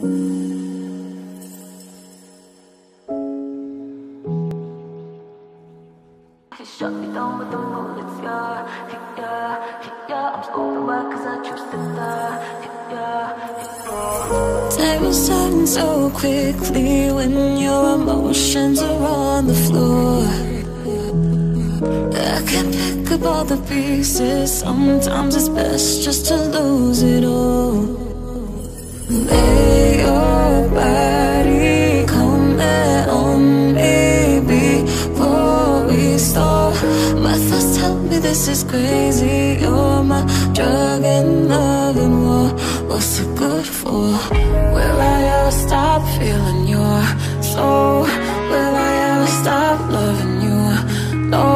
Shut me down with. I'm cause I choose to Time is turning so quickly when your emotions are on the floor. I can't pick up all the pieces. Sometimes it's best just to lose it all. This is crazy. You're my drug and love and war. What's it good for? Will I ever stop feeling your soul? Will I ever stop loving you? No.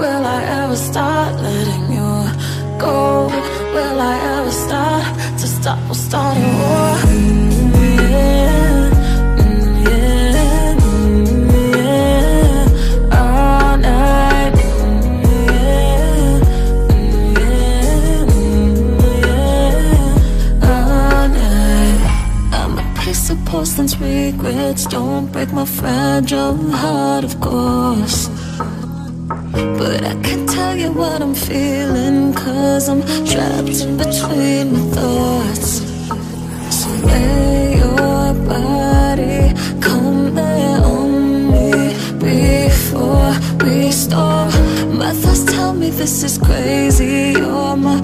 Will I ever start letting you go? Will I ever start to stop or start porcelain's regrets. Don't break my fragile heart, of course. But I can't tell you what I'm feeling Cause I'm trapped in between my thoughts So lay your body Come there on me Before we start My thoughts tell me this is crazy You're my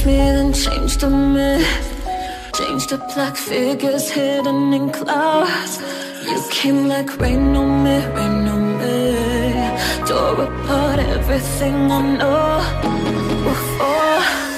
You changed me, then changed to me. Changed the black figures hidden in clouds. You came like rain on me, rain on me. Tore apart everything I know. Before